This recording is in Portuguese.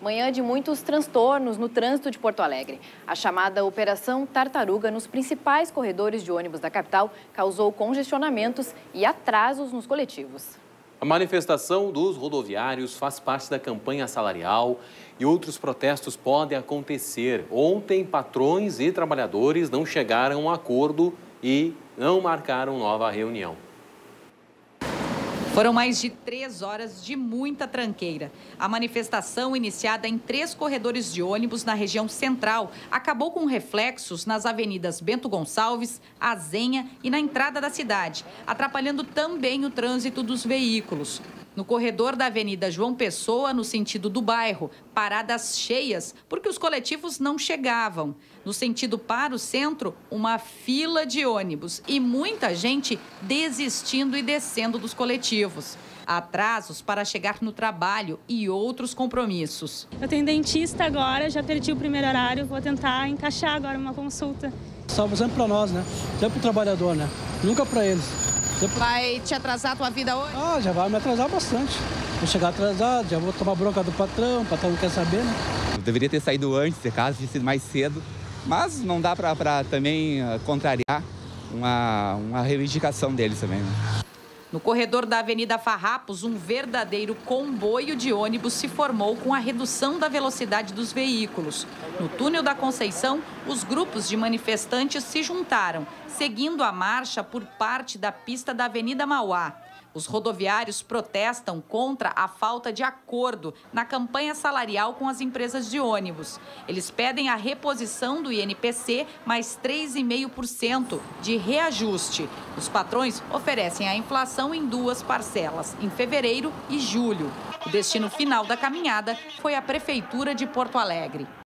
Manhã de muitos transtornos no trânsito de Porto Alegre. A chamada Operação Tartaruga nos principais corredores de ônibus da capital causou congestionamentos e atrasos nos coletivos. A manifestação dos rodoviários faz parte da campanha salarial e outros protestos podem acontecer. Ontem, patrões e trabalhadores não chegaram a um acordo e não marcaram nova reunião. Foram mais de três horas de muita tranqueira. A manifestação, iniciada em três corredores de ônibus na região central, acabou com reflexos nas avenidas Bento Gonçalves, Azenha e na entrada da cidade, atrapalhando também o trânsito dos veículos. No corredor da Avenida João Pessoa, no sentido do bairro, paradas cheias, porque os coletivos não chegavam. No sentido para o centro, uma fila de ônibus e muita gente desistindo e descendo dos coletivos. Atrasos para chegar no trabalho e outros compromissos. Eu tenho dentista agora, já perdi o primeiro horário, vou tentar encaixar agora uma consulta. Salvo sempre para nós, né? Sempre para o trabalhador, né? Nunca para eles. Vai te atrasar a tua vida hoje? Ah, já vai me atrasar bastante. Vou chegar atrasado, já vou tomar bronca do patrão, o patrão não quer saber, né? Eu deveria ter saído antes, de casa, sido mais cedo, mas não dá para também uh, contrariar uma, uma reivindicação deles também, né? No corredor da Avenida Farrapos, um verdadeiro comboio de ônibus se formou com a redução da velocidade dos veículos. No túnel da Conceição, os grupos de manifestantes se juntaram, seguindo a marcha por parte da pista da Avenida Mauá. Os rodoviários protestam contra a falta de acordo na campanha salarial com as empresas de ônibus. Eles pedem a reposição do INPC mais 3,5% de reajuste. Os patrões oferecem a inflação em duas parcelas, em fevereiro e julho. O destino final da caminhada foi a Prefeitura de Porto Alegre.